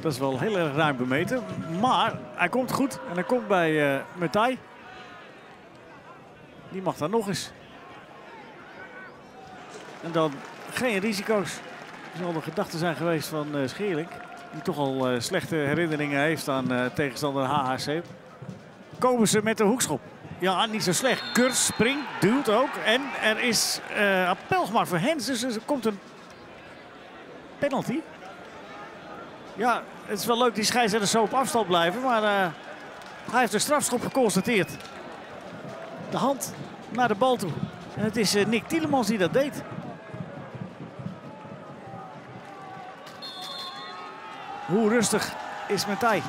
Dat is wel heel erg ruim bemeten. Maar hij komt goed. En hij komt bij uh, Metai. Die mag daar nog eens. En dan geen risico's. Er zal de gedachte zijn geweest van uh. Die toch al uh, slechte herinneringen heeft aan uh, tegenstander HHC. Komen ze met de hoekschop. Ja, niet zo slecht. Gurs springt, duwt ook. En er is uh, appel voor Hens. Dus er komt een penalty. Ja, het is wel leuk die scheidsrechters zo op afstand blijven. Maar hij heeft een strafschop geconstateerd. De hand naar de bal toe. En het is Nick Tielemans die dat deed. Hoe rustig is Metai?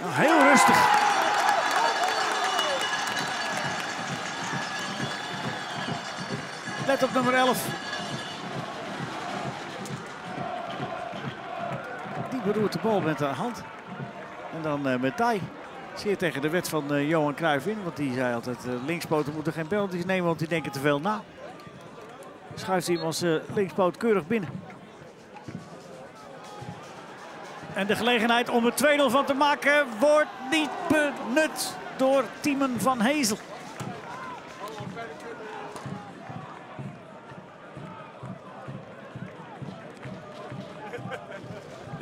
Nou, heel rustig. Let op nummer 11. Beroert de bal met de hand. En dan uh, Metai. Zeer tegen de wet van uh, Johan Cruijff in. Want die zei altijd uh, moeten geen penalties nemen. Want die denken te veel na. Schuift als uh, linkspoot keurig binnen. En de gelegenheid om er 2-0 van te maken wordt niet benut door Tiemen van Hezel.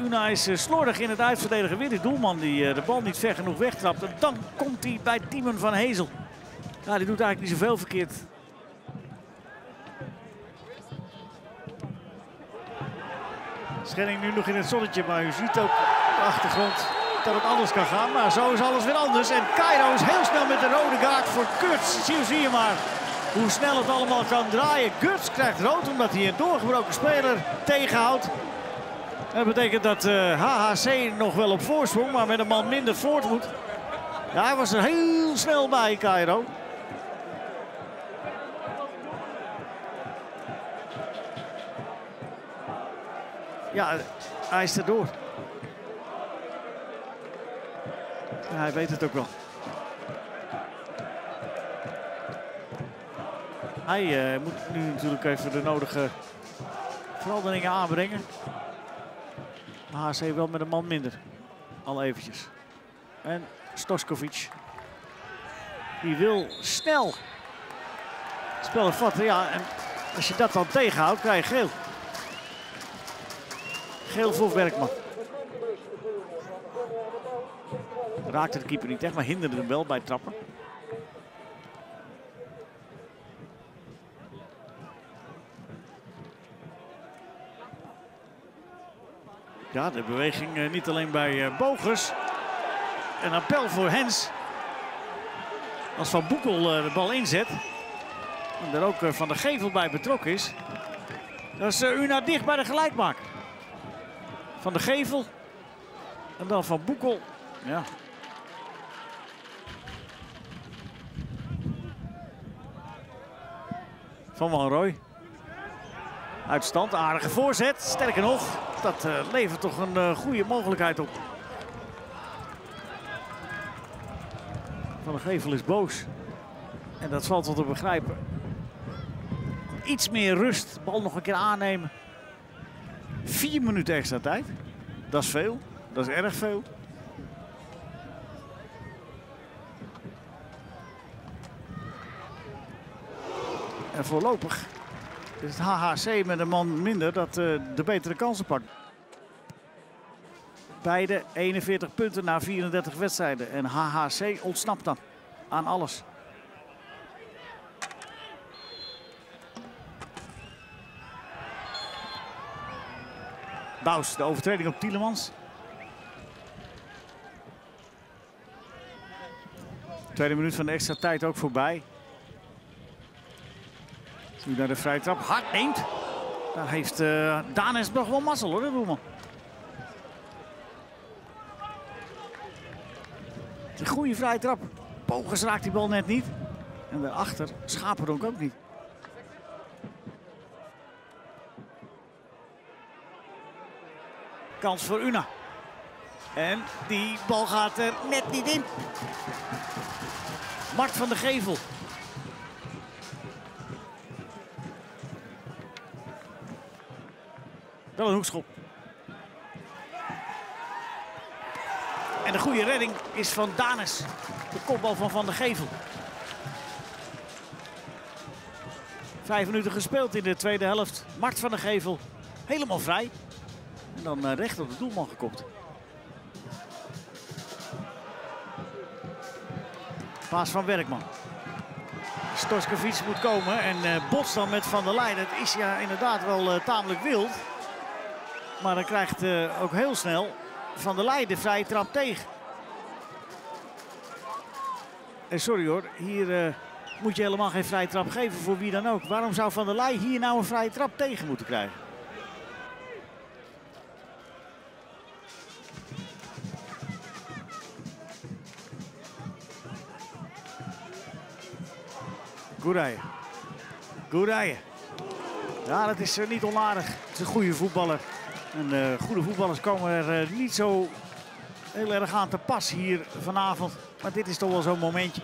Una is slordig in het uitverdedigen. Weer de doelman die de bal niet ver genoeg wegtrapt. En dan komt hij bij Tiemen van Hezel. Ja, die doet eigenlijk niet zoveel verkeerd. Schenning nu nog in het zonnetje, maar u ziet ook op de achtergrond dat het anders kan gaan. Maar zo is alles weer anders. En Cairo is heel snel met de rode kaart voor Kurtz. Zie, je maar hoe snel het allemaal kan draaien. Kurtz krijgt rood omdat hij een doorgebroken speler tegenhoudt. Dat betekent dat HHC nog wel op voorsprong, maar met een man minder voort moet. Ja, hij was er heel snel bij, Cairo. Ja, hij is erdoor. Ja, hij weet het ook wel. Hij uh, moet nu natuurlijk even de nodige veranderingen aanbrengen. HC wel met een man minder. Al eventjes. En Stoskovic. Die wil snel spel vatten. Ja, en als je dat dan tegenhoudt, krijg je geel. Geel voor Werkman. Raakte de keeper niet echt, maar hinderde hem wel bij het trappen. Ja, de beweging uh, niet alleen bij uh, Bogers. Een appel voor Hens. Als Van Boekel uh, de bal inzet. En er ook Van de Gevel bij betrokken is. Dat is Una dicht bij de gelijkmaker. Van de Gevel. En dan Van Boekel. Ja. Van Van Rooij. Uitstand, aardige voorzet. Sterker nog, dat uh, levert toch een uh, goede mogelijkheid op. Van de Gevel is boos. En dat valt wel te begrijpen. Iets meer rust, bal nog een keer aannemen. Vier minuten extra tijd. Dat is veel. Dat is erg veel. En voorlopig is het HHC met een man minder dat uh, de betere kansen pakt. Beide 41 punten na 34 wedstrijden. En HHC ontsnapt dan aan alles. Baus, de overtreding op Tielemans. Tweede minuut van de extra tijd ook voorbij. Nu naar de vrije trap. Hard neemt. Daar heeft uh, Danes nog wel mazzel hoor, de. Een goede vrije trap. Pogers raakt die bal net niet. En daarachter Schaperdonk ook niet. Kans voor Una. En die bal gaat er net niet in. Mart van de Gevel. Wel een hoekschop. En de goede redding is van Danes. De kopbal van Van der Gevel. Vijf minuten gespeeld in de tweede helft. Mart van der Gevel helemaal vrij. En dan eh, recht op de doelman gekopt. Paas van Werkman. Stoskovic moet komen en uh, botst dan met Van der Leyen. Het is ja inderdaad wel uh, tamelijk wild. Maar dan krijgt uh, ook heel snel Van der de vrije trap tegen. En sorry hoor, hier moet je helemaal geen vrije trap geven voor wie dan ook. Waarom zou Van der Leyen hier nou een vrije trap tegen moeten krijgen? Goeraye. Goeraye. Ja, dat is uh, niet onaardig. Het is een goede voetballer. En uh, goede voetballers komen er uh, niet zo heel erg aan te pas hier vanavond. Maar dit is toch wel zo'n momentje.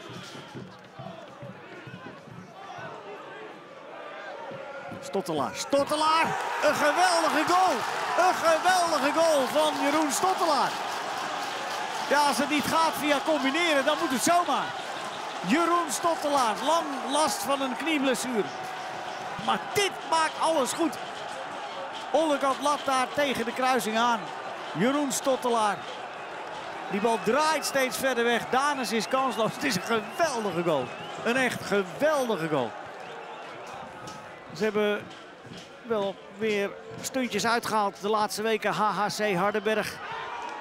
Stottelaar. Stottelaar. Een geweldige goal. Een geweldige goal van Jeroen Stottelaar. Ja, als het niet gaat via combineren, dan moet het zomaar. Jeroen Stottelaar, lang last van een knieblessure. Maar dit maakt alles goed. Onderkant lat daar tegen de kruising aan. Jeroen Stottelaar. Die bal draait steeds verder weg. Danes is kansloos. Het is een geweldige goal. Een echt geweldige goal. Ze hebben wel weer stuntjes uitgehaald de laatste weken. HHC Hardenberg.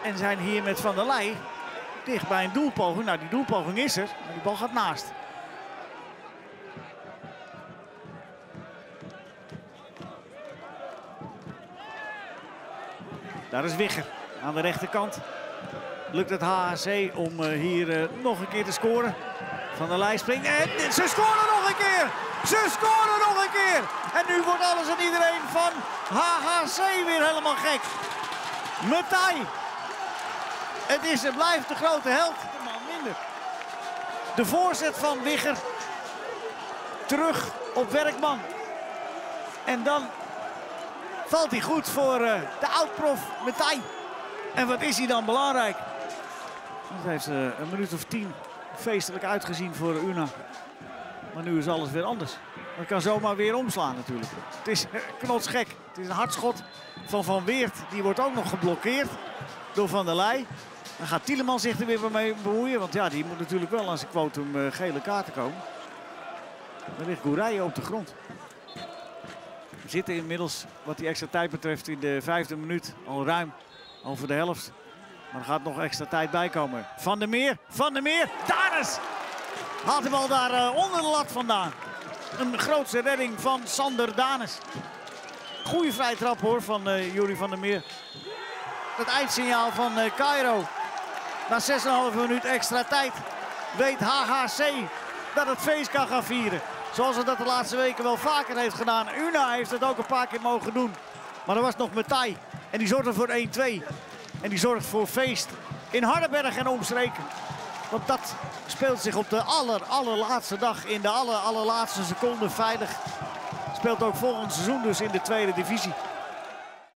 En zijn hier met Van der Leij dicht bij een doelpoging. Nou, die doelpoging is er, maar die bal gaat naast. Daar is Wigger aan de rechterkant. Lukt het HHC om uh, hier uh, nog een keer te scoren. Van der Leij springt en ze scoren nog een keer! Ze scoren nog een keer! En nu wordt alles en iedereen van HHC weer helemaal gek. Metai het is en blijft de grote held. minder. De voorzet van Wigger. Terug op Werkman. En dan valt hij goed voor uh, de oud-prof Metai. En wat is hij dan belangrijk? Het heeft uh, een minuut of tien feestelijk uitgezien voor Una. Maar nu is alles weer anders. Het kan zomaar weer omslaan natuurlijk. Het is knotsgek. Het is een hardschot van Van Weert. Die wordt ook nog geblokkeerd door Van der Leij. Dan gaat Tieleman zich er weer mee bemoeien. Want ja, die moet natuurlijk wel aan zijn quotum uh, gele kaarten komen. Dan ligt Gouraye op de grond. Zitten inmiddels, wat die extra tijd betreft, in de vijfde minuut. Al ruim over de helft. Maar er gaat nog extra tijd bij komen. Van der Meer, Van der Meer, Danes! Haalt de bal daar uh, onder de lat vandaan. Een grootste redding van Sander Danes. Goeie vrije trap hoor van uh, Jury van der Meer. Het eindsignaal van uh, Cairo. Na 6,5 minuut extra tijd weet HHC dat het feest kan gaan vieren. Zoals het dat de laatste weken wel vaker heeft gedaan. Una heeft het ook een paar keer mogen doen. Maar er was nog Metai. En die zorgde voor 1-2. En die zorgt voor feest in Hardenberg en omstreken. Want dat speelt zich op de aller, allerlaatste dag in de aller, allerlaatste seconde veilig. Speelt ook volgend seizoen dus in de tweede divisie.